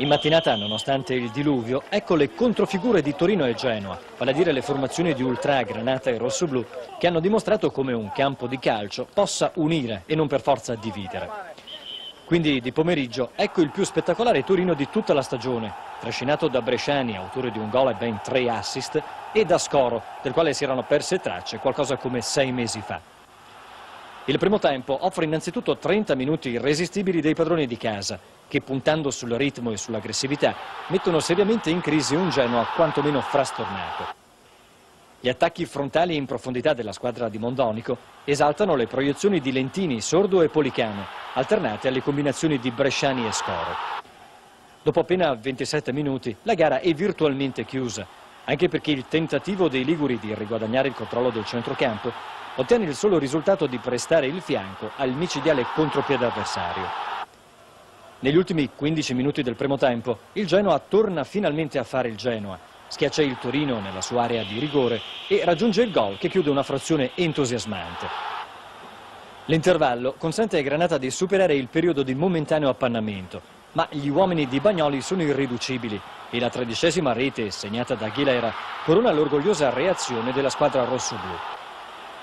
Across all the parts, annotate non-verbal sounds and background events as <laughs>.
In mattinata, nonostante il diluvio, ecco le controfigure di Torino e Genoa, vale a dire le formazioni di Ultra, Granata e Rossoblu, che hanno dimostrato come un campo di calcio possa unire e non per forza dividere. Quindi di pomeriggio ecco il più spettacolare Torino di tutta la stagione, trascinato da Bresciani, autore di un gol e ben tre assist, e da Scoro, del quale si erano perse tracce qualcosa come sei mesi fa. Il primo tempo offre innanzitutto 30 minuti irresistibili dei padroni di casa, che puntando sul ritmo e sull'aggressività mettono seriamente in crisi un Genoa quantomeno frastornato. Gli attacchi frontali in profondità della squadra di Mondonico esaltano le proiezioni di Lentini, Sordo e Policano, alternate alle combinazioni di Bresciani e Scoro. Dopo appena 27 minuti la gara è virtualmente chiusa, anche perché il tentativo dei Liguri di riguadagnare il controllo del centrocampo ottiene il solo risultato di prestare il fianco al micidiale contropiede avversario. Negli ultimi 15 minuti del primo tempo, il Genoa torna finalmente a fare il Genoa, schiaccia il Torino nella sua area di rigore e raggiunge il gol che chiude una frazione entusiasmante. L'intervallo consente ai Granata di superare il periodo di momentaneo appannamento, ma gli uomini di Bagnoli sono irriducibili e la tredicesima rete segnata da Aguilera corona l'orgogliosa reazione della squadra rossoblu.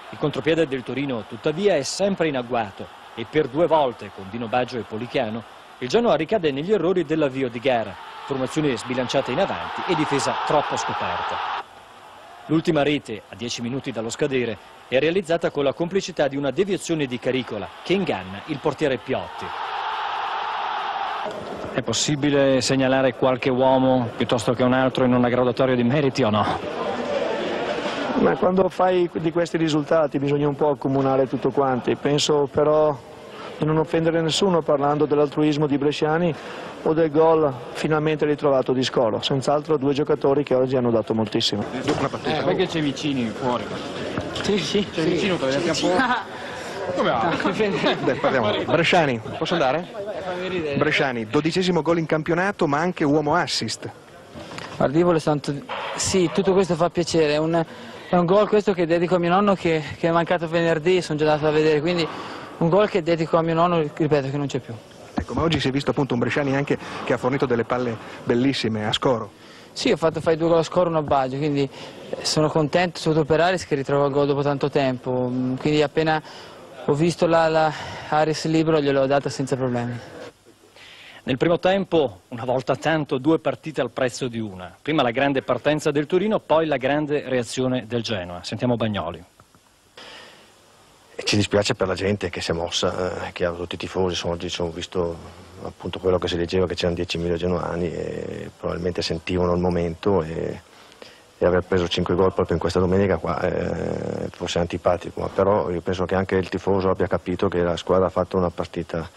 Il contropiede del Torino tuttavia è sempre in agguato e per due volte con Dino Baggio e Policano il Genoa ricade negli errori dell'avvio di gara, formazione sbilanciata in avanti e difesa troppo scoperta. L'ultima rete, a 10 minuti dallo scadere, è realizzata con la complicità di una deviazione di Caricola che inganna il portiere Piotti. È possibile segnalare qualche uomo piuttosto che un altro in una graduatoria di meriti o no? Ma quando fai di questi risultati bisogna un po' accomunare tutto quanti. Penso però di non offendere nessuno parlando dell'altruismo di Bresciani o del gol finalmente ritrovato di Scolo, senz'altro due giocatori che oggi hanno dato moltissimo. Eh, perché c'è vicini fuori? Sì, sì. C'è vicino che vediamo un po'. Come va? <laughs> Beh, parliamo. Bresciani, posso andare? Bresciani, dodicesimo gol in campionato ma anche uomo assist. Guardi, io volevo tanto... Sì, tutto questo fa piacere, è un, è un gol questo che dedico a mio nonno che, che è mancato venerdì, sono già andato a vedere, quindi un gol che dedico a mio nonno, ripeto, che non c'è più. Ecco, ma oggi si è visto appunto un Bresciani anche che ha fornito delle palle bellissime a Scoro. Sì, ho fatto fare due gol a Scoro e uno a Baggio, quindi eh, sono contento sotto Peraris che ritrova il gol dopo tanto tempo, mm, quindi appena ho visto la, la Aris libero gliel'ho data senza problemi. Nel primo tempo, una volta tanto, due partite al prezzo di una. Prima la grande partenza del Torino, poi la grande reazione del Genoa. Sentiamo Bagnoli. Ci dispiace per la gente che si è mossa, eh, che ha tutti i tifosi, oggi ho visto appunto quello che si leggeva che c'erano 10.000 genuani e probabilmente sentivano il momento e, e aver preso 5 gol proprio in questa domenica qua eh, forse è antipatico, ma però io penso che anche il tifoso abbia capito che la squadra ha fatto una partita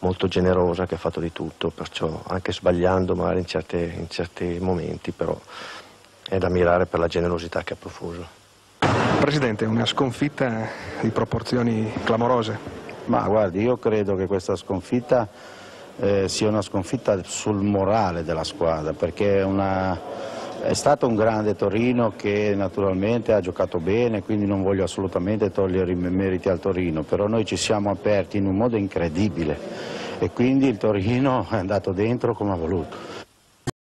molto generosa, che ha fatto di tutto, perciò anche sbagliando magari in, certe, in certi momenti, però è da mirare per la generosità che ha profuso. Presidente, una sconfitta di proporzioni clamorose. Ma guardi, io credo che questa sconfitta eh, sia una sconfitta sul morale della squadra, perché è, una, è stato un grande Torino che naturalmente ha giocato bene, quindi non voglio assolutamente togliere i meriti al Torino, però noi ci siamo aperti in un modo incredibile e quindi il Torino <laughs> è andato dentro come ha voluto.